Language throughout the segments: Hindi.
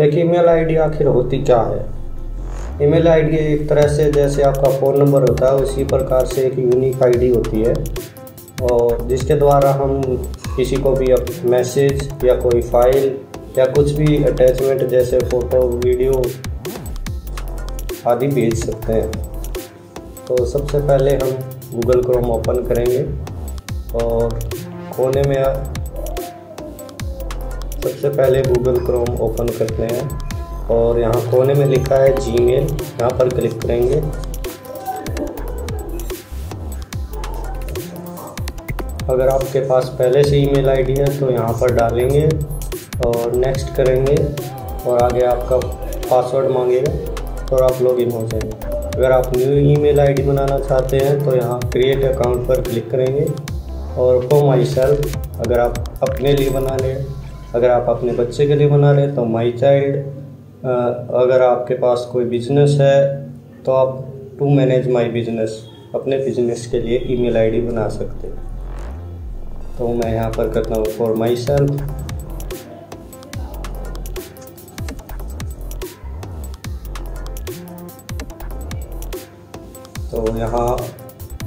एक ईमेल आईडी आखिर होती क्या है? ईमेल आईडी एक तरह से जैसे आपका फ़ोन नंबर होता है, उसी प्रकार से एक यूनिक आईडी होती है। और जिसके द्वारा हम किसी को भी मैसेज या कोई फ़ाइल या कुछ भी अटैचमेंट जैसे फ़ोटो वीडियो आदि भेज सकते हैं। तो सबसे पहले हम गूगल क्रोम ओपन करेंगे और कोने में सबसे पहले गूगल क्रोम ओपन करते हैं और यहाँ कोने में लिखा है जी मेल यहाँ पर क्लिक करेंगे। अगर आपके पास पहले से ईमेल आईडी है तो यहाँ पर डालेंगे और नेक्स्ट करेंगे और आगे आपका पासवर्ड मांगेगा और आप लॉग इन हो जाएँगे। अगर आप न्यू ईमेल आईडी बनाना चाहते हैं तो यहाँ क्रिएट अकाउंट पर क्लिक करेंगे और फॉर माई सेल्फ अगर आप अपने लिए बना हैं अगर आप अपने बच्चे के लिए बना रहे तो माई चाइल्ड अगर आपके पास कोई बिज़नेस है तो आप टू मैनेज माई बिज़नेस, अपने बिज़नेस के लिए ईमेल आईडी बना सकते हैं। तो मैं यहाँ पर करता हूँ फॉर माई सेल्फ तो यहाँ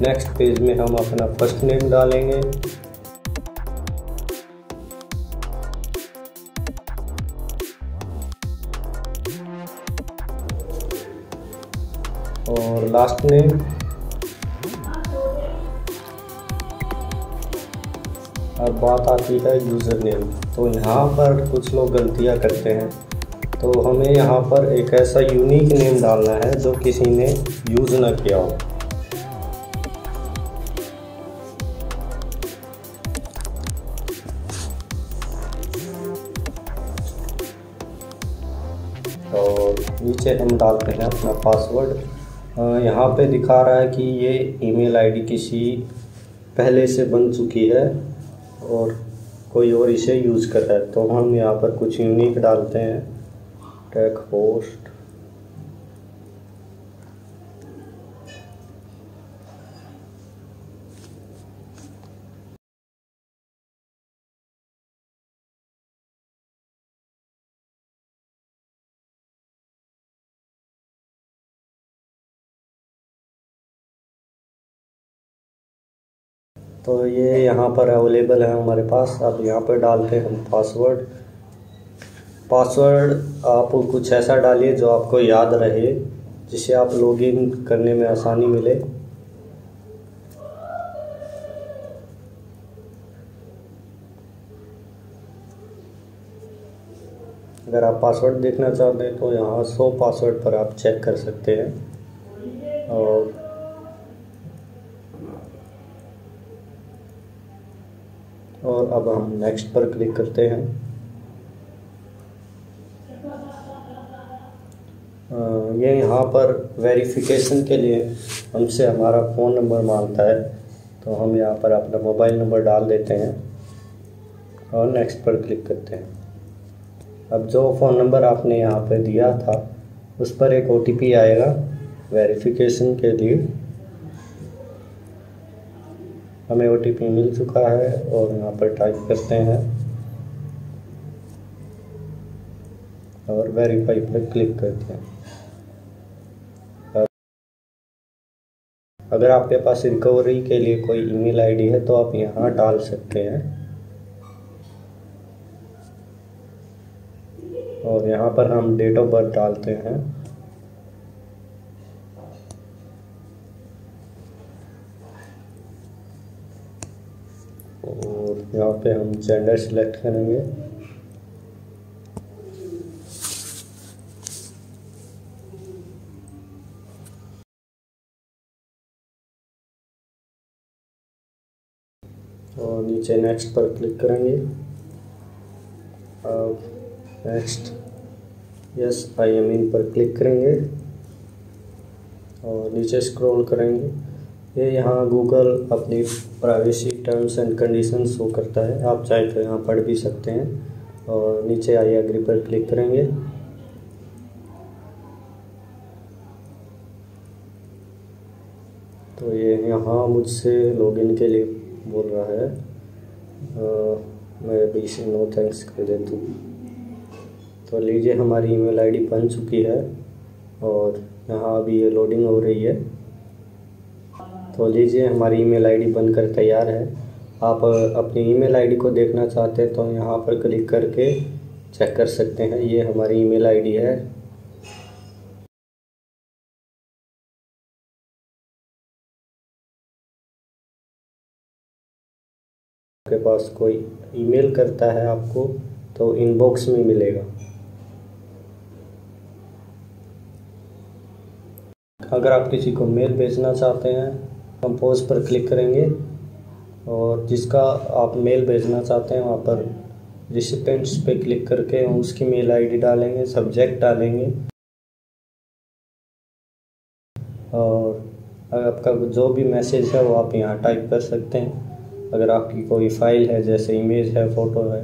नेक्स्ट पेज में हम अपना फ़र्स्ट नेम डालेंगे। और लास्ट नेम अब बात आती है यूज़र नेम तो यहाँ पर कुछ लोग गलतियाँ करते हैं। तो हमें यहाँ पर एक ऐसा यूनिक नेम डालना है जो किसी ने यूज़ ना किया हो। और नीचे हम डालते हैं अपना पासवर्ड यहाँ पे दिखा रहा है कि ये ईमेल आईडी किसी पहले से बन चुकी है और कोई और इसे यूज़ कर रहा है। तो हम यहाँ पर कुछ यूनिक डालते हैं। टेक होस्ट तो ये यहाँ पर अवेलेबल है हमारे पास। अब यहाँ पर डालते हैं हम पासवर्ड पासवर्ड आप कुछ ऐसा डालिए जो आपको याद रहे जिससे आप लॉगिन करने में आसानी मिले। अगर आप पासवर्ड देखना चाहते हैं तो यहाँ सौ पासवर्ड पर आप चेक कर सकते हैं। और और अब हम नेक्स्ट पर क्लिक करते हैं। ये यहाँ पर वेरिफिकेशन के लिए हमसे हमारा फ़ोन नंबर माँगता है। तो हम यहाँ पर अपना मोबाइल नंबर डाल देते हैं और नेक्स्ट पर क्लिक करते हैं। अब जो फ़ोन नंबर आपने यहाँ पर दिया था, उस पर एक ओटीपी आएगा वेरिफिकेशन के लिए। हमें ओटीपी मिल चुका है और यहाँ पर टाइप करते हैं। और वेरीफाई पर क्लिक करते हैं। अगर आपके पास रिकवरी के लिए कोई ईमेल आईडी है तो आप यहाँ डाल सकते हैं। और यहाँ पर हम डेट ऑफ़ बर्थ डालते हैं। और यहाँ पे हम जेंडर सेलेक्ट करेंगे। और नीचे नेक्स्ट पर क्लिक करेंगे। अब next yes I am in पर क्लिक करेंगे। और नीचे स्क्रॉल करेंगे। ये यहाँ गूगल अपनी privacy terms and condition show करता है। आप चाहे तो यहाँ पढ़ भी सकते हैं और नीचे आई एग्री पर क्लिक करेंगे। तो ये यहाँ मुझसे लॉगिन के लिए बोल रहा है। आ, मैं अभी इसे नो थैंक्स कर देता हूँ। तो लीजिए हमारी ईमेल आईडी बन चुकी है और यहाँ अभी ये लोडिंग हो रही है। तो लीजिए, हमारी ईमेल आईडी बनकर तैयार है। आप अपनी ईमेल आईडी को देखना चाहते हैं तो यहाँ पर क्लिक करके चेक कर सकते हैं। ये हमारी ईमेल आईडी है। आपके पास कोई ईमेल करता है आपको तो इनबॉक्स में मिलेगा। अगर आप किसी को मेल भेजना चाहते हैं कंपोज पर क्लिक करेंगे और जिसका आप मेल भेजना चाहते हैं, वहाँ पर रिसिपेंट्स पे क्लिक करके उसकी मेल आईडी डालेंगे सब्जेक्ट डालेंगे। और अगर आपका जो भी मैसेज है, वो आप यहाँ टाइप कर सकते हैं। अगर आपकी कोई फ़ाइल है, जैसे इमेज है फ़ोटो है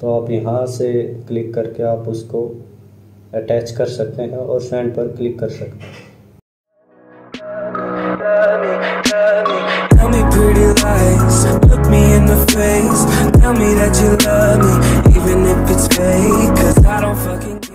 तो आप यहाँ से क्लिक करके आप उसको अटैच कर सकते हैं और सेंड पर क्लिक कर सकते हैं। You love me, even if it's fake Cause I don't fucking care